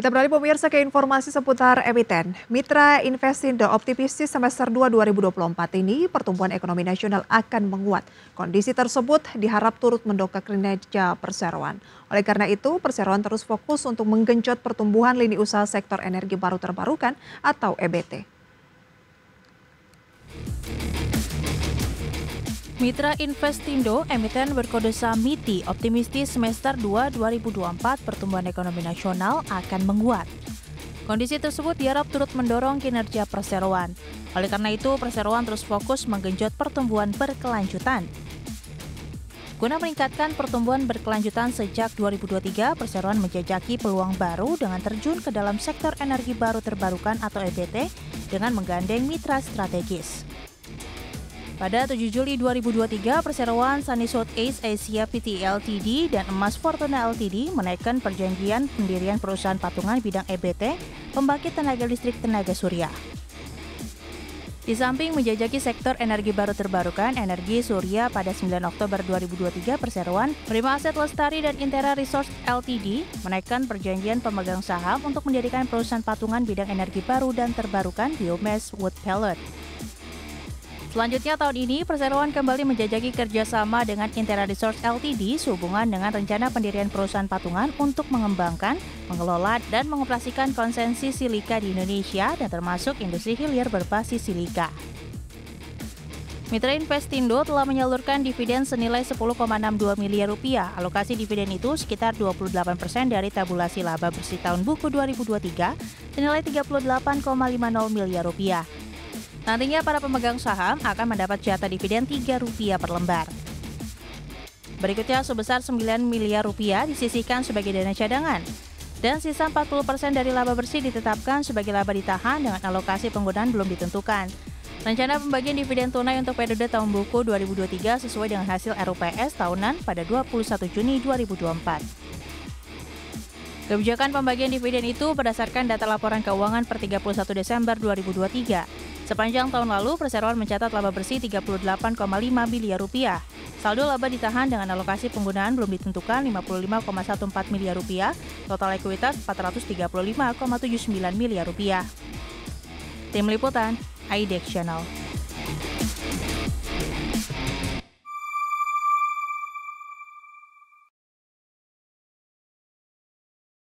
Kita beralih pemirsa ke informasi seputar emiten. Mitra Investindo optimistis semester 2 2024 ini pertumbuhan ekonomi nasional akan menguat. Kondisi tersebut diharap turut mendongkrak kinerja perseroan. Oleh karena itu, perseroan terus fokus untuk menggenjot pertumbuhan lini usaha sektor energi baru terbarukan atau EBT. Mitra Investindo emiten berkode SAMITI optimistis semester 2 2024 pertumbuhan ekonomi nasional akan menguat. Kondisi tersebut diharap turut mendorong kinerja perseroan. Oleh karena itu, perseroan terus fokus menggenjot pertumbuhan berkelanjutan. Guna meningkatkan pertumbuhan berkelanjutan sejak 2023, perseroan menjajaki peluang baru dengan terjun ke dalam sektor energi baru terbarukan atau EBT dengan menggandeng mitra strategis. Pada 7 Juli 2023, perseroan Sunny Ace Asia PT Ltd dan Emas Fortuna Ltd menaikkan perjanjian pendirian perusahaan patungan bidang EBT, pembangkit tenaga listrik tenaga surya. Di samping menjajaki sektor energi baru terbarukan, energi surya pada 9 Oktober 2023, Perseroan, Prima Aset Lestari dan Intera Resource Ltd menaikkan perjanjian pemegang saham untuk mendirikan perusahaan patungan bidang energi baru dan terbarukan biomass wood pellet. Selanjutnya tahun ini, Perseroan kembali menjajaki kerjasama dengan Intera Resource Ltd sehubungan dengan rencana pendirian perusahaan patungan untuk mengembangkan, mengelola, dan mengoperasikan konsensi silika di Indonesia dan termasuk industri hilir berbasis silika. Mitra Investindo telah menyalurkan dividen senilai 10,62 miliar rupiah. Alokasi dividen itu sekitar 28 persen dari tabulasi laba bersih tahun buku 2023 senilai 38,50 miliar rupiah. Nantinya para pemegang saham akan mendapat jatah dividen Rp3 per lembar. Berikutnya sebesar 9 miliar rupiah disisihkan sebagai dana cadangan. Dan sisa 40% dari laba bersih ditetapkan sebagai laba ditahan dengan alokasi penggunaan belum ditentukan. Rencana pembagian dividen tunai untuk periode tahun buku 2023 sesuai dengan hasil RUPS tahunan pada 21 Juni 2024. Kebijakan pembagian dividen itu berdasarkan data laporan keuangan per 31 Desember 2023. Sepanjang tahun lalu, perseroan mencatat laba bersih 38,5 miliar rupiah. Saldo laba ditahan dengan alokasi penggunaan belum ditentukan 55,14 miliar rupiah, total ekuitas 435,79 miliar rupiah. Tim Liputan, IDEX Channel.